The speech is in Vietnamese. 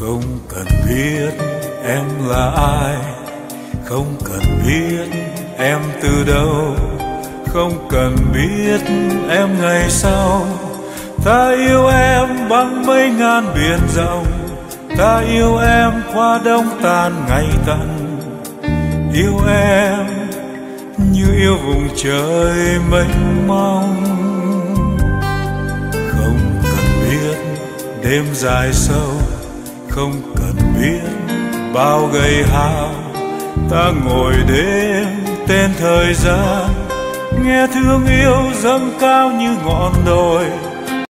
Không cần biết em là ai, không cần biết em từ đâu, không cần biết em ngày sau. Ta yêu em bằng mấy ngàn biển rộng, ta yêu em qua đông tàn ngày tận. Yêu em như yêu vùng trời mênh mông. Không cần biết đêm dài sâu không cần biết bao gầy hao. Ta ngồi đêm tên thời gian, nghe thương yêu dâng cao như ngọn đồi.